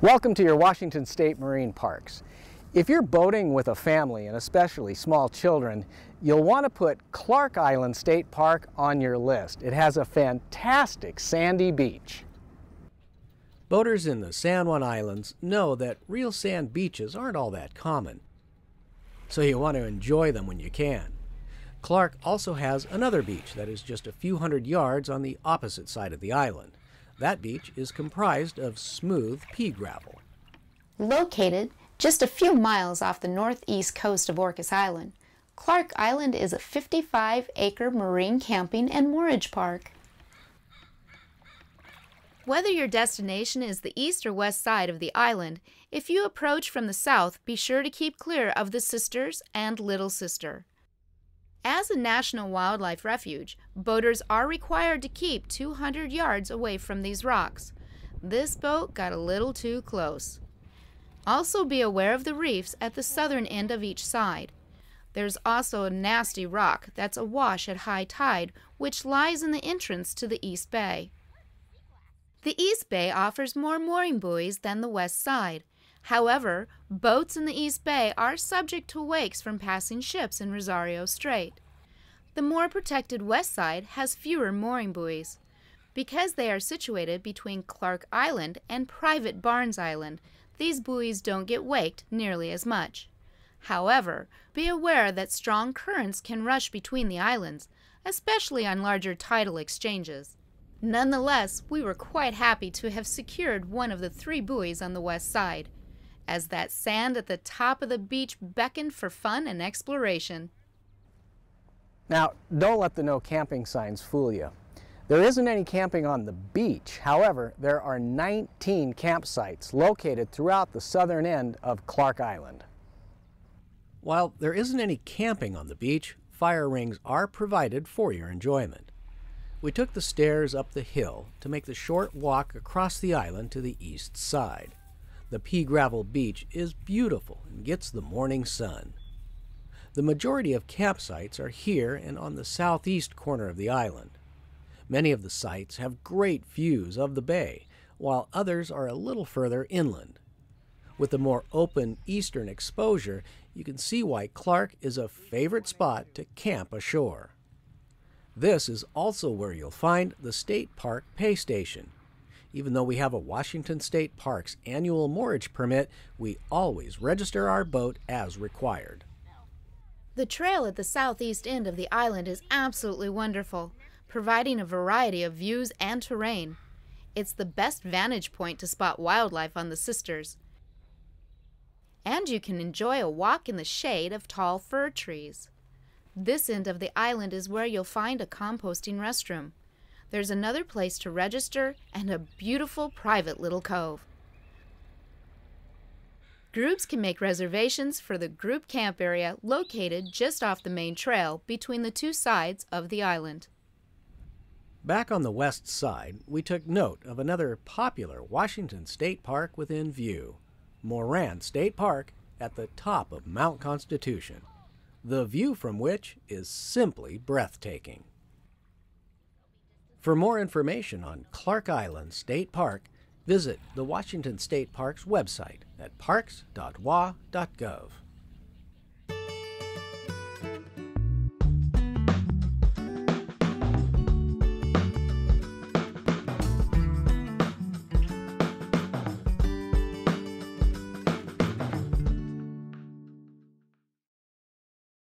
Welcome to your Washington State Marine Parks. If you're boating with a family and especially small children, you'll want to put Clark Island State Park on your list. It has a fantastic sandy beach. Boaters in the San Juan Islands know that real sand beaches aren't all that common, so you want to enjoy them when you can. Clark also has another beach that is just a few hundred yards on the opposite side of the island. That beach is comprised of smooth pea gravel. Located just a few miles off the northeast coast of Orcas Island, Clark Island is a 55-acre marine camping and moorage park. Whether your destination is the east or west side of the island, if you approach from the south, be sure to keep clear of the Sisters and Little Sister. As a national wildlife refuge, boaters are required to keep 200 yards away from these rocks. This boat got a little too close. Also be aware of the reefs at the southern end of each side. There's also a nasty rock that's awash at high tide, which lies in the entrance to the East Bay. The East Bay offers more mooring buoys than the west side. However, boats in the East Bay are subject to wakes from passing ships in Rosario Strait. The more protected west side has fewer mooring buoys. Because they are situated between Clark Island and private Barnes Island, these buoys don't get waked nearly as much. However, be aware that strong currents can rush between the islands, especially on larger tidal exchanges. Nonetheless, we were quite happy to have secured one of the three buoys on the west side as that sand at the top of the beach beckoned for fun and exploration. Now, don't let the no camping signs fool you. There isn't any camping on the beach. However, there are 19 campsites located throughout the southern end of Clark Island. While there isn't any camping on the beach, fire rings are provided for your enjoyment. We took the stairs up the hill to make the short walk across the island to the east side. The pea gravel beach is beautiful and gets the morning sun. The majority of campsites are here and on the southeast corner of the island. Many of the sites have great views of the bay, while others are a little further inland. With the more open eastern exposure, you can see why Clark is a favorite spot to camp ashore. This is also where you'll find the State Park Pay Station, even though we have a Washington State Parks annual moorage permit, we always register our boat as required. The trail at the southeast end of the island is absolutely wonderful, providing a variety of views and terrain. It's the best vantage point to spot wildlife on the Sisters. And you can enjoy a walk in the shade of tall fir trees. This end of the island is where you'll find a composting restroom. There's another place to register and a beautiful private little cove. Groups can make reservations for the group camp area located just off the main trail between the two sides of the island. Back on the west side, we took note of another popular Washington State Park within view, Moran State Park at the top of Mount Constitution, the view from which is simply breathtaking. For more information on Clark Island State Park, visit the Washington State Parks website at parks.wa.gov.